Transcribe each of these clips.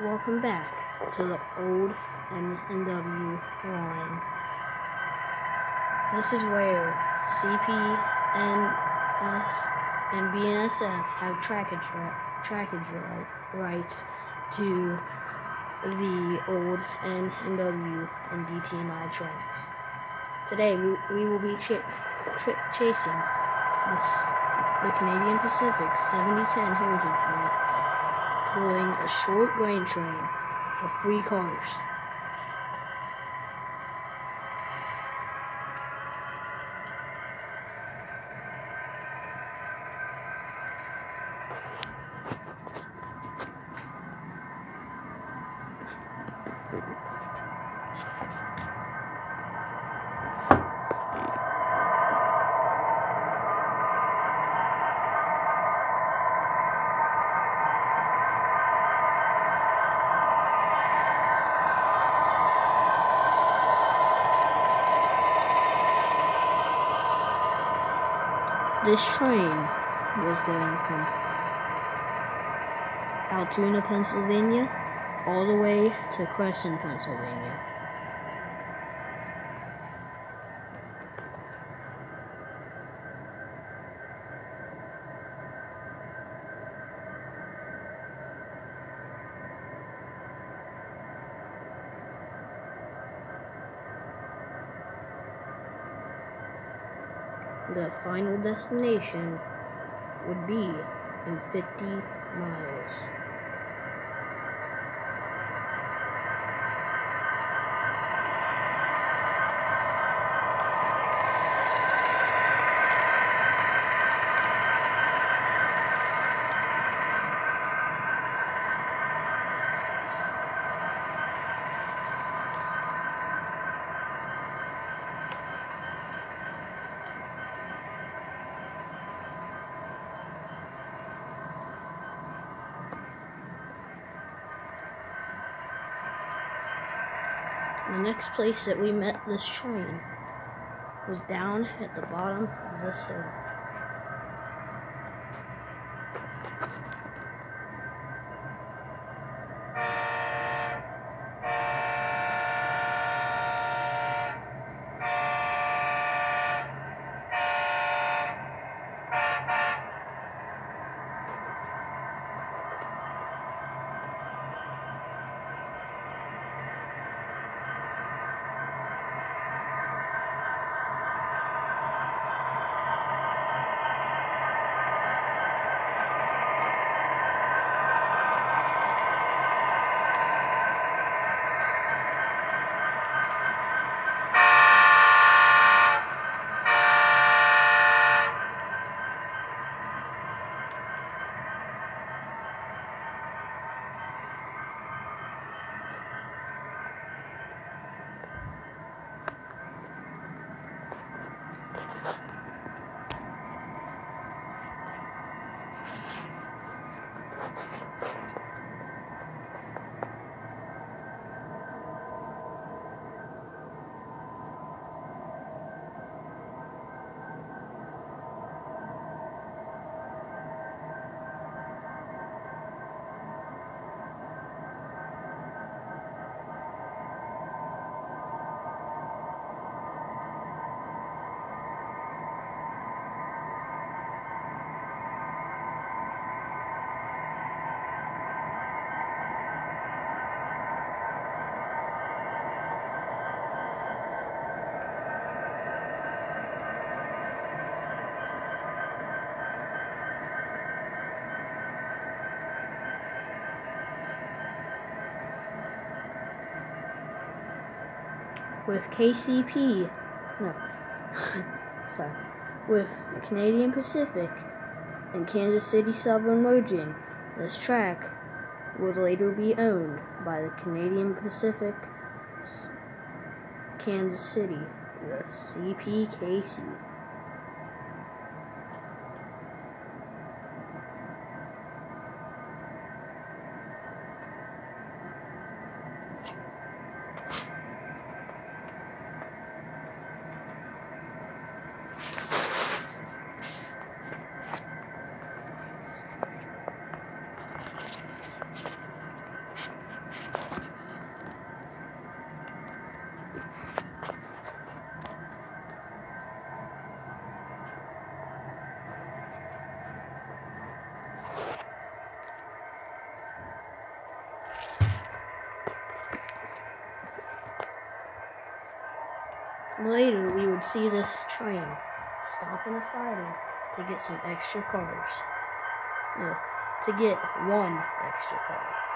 welcome back to the old NW line. This is where CPNS and BNSF have trackage, trackage rights to the old NW and DTNI tracks. Today we, we will be ch chasing this, the Canadian Pacific 7010 Heritage Unit, pulling a short grain train of three cars. This train was going from Altoona, Pennsylvania, all the way to Crescent, Pennsylvania. The final destination would be in 50 miles. The next place that we met this train was down at the bottom of this hill. With KCP, no, sorry, with Canadian Pacific and Kansas City Southern merging, this track would later be owned by the Canadian Pacific Kansas City, the CPKC. Later we would see this train stop in a siding to get some extra cars. No, to get one extra car.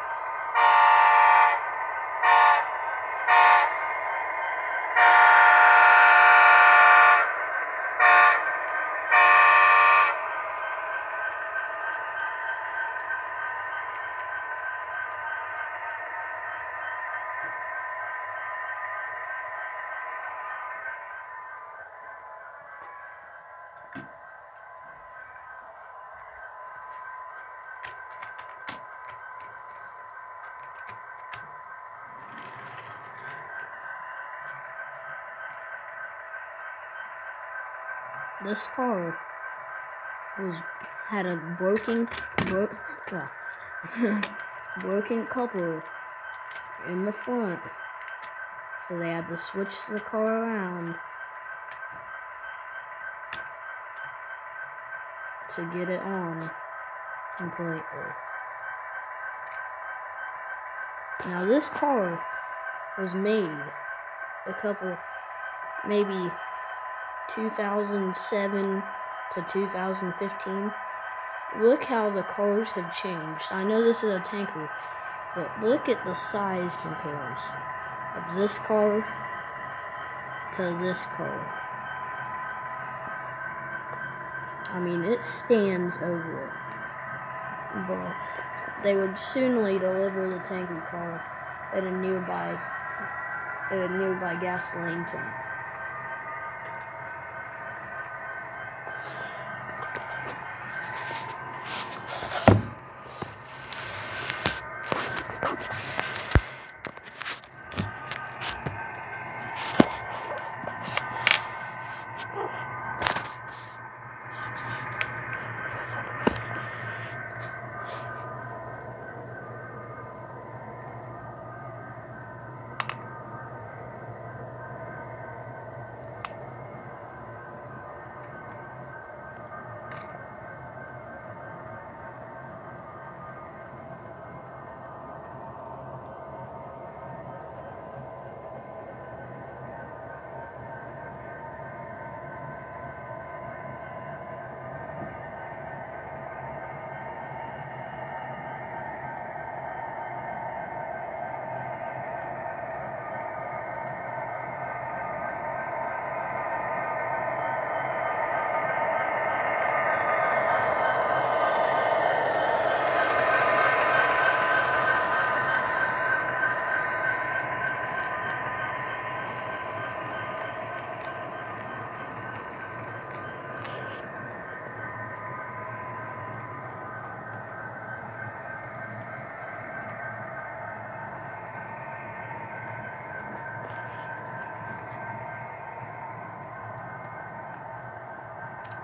This car was had a broken bro, uh, broken coupler in the front, so they had to switch the car around to get it on completely. Now this car was made a couple, maybe 2007 to 2015. Look how the cars have changed. I know this is a tanker, but look at the size comparison of this car to this car. I mean, it stands over it. But they would soonly deliver the tanker car at a nearby at a nearby gasoline plant.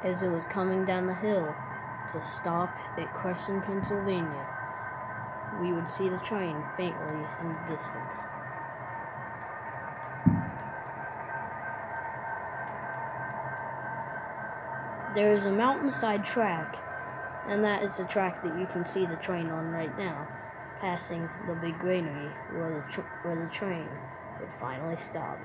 As it was coming down the hill to stop at Crescent, Pennsylvania. We would see the train faintly in the distance. There is a mountainside track, and that is the track that you can see the train on right now, passing the big granary where the, where the train would finally stop.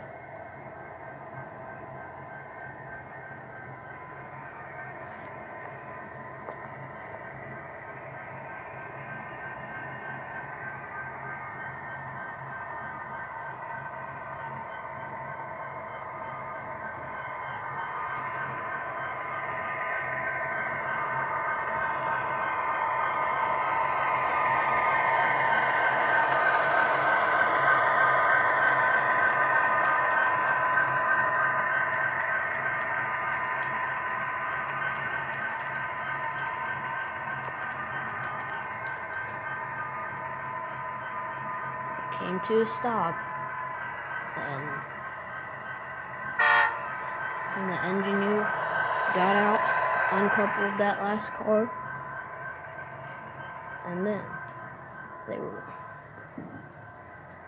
Came to a stop and, and the engineer got out, uncoupled that last car, and then they were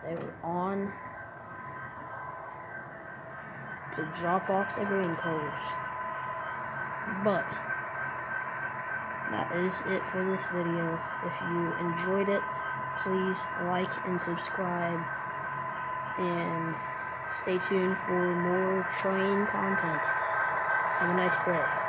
they were on to drop off the green cars. But that is it for this video. If you enjoyed it, please like and subscribe and Stay tuned for more train content. Have a nice day.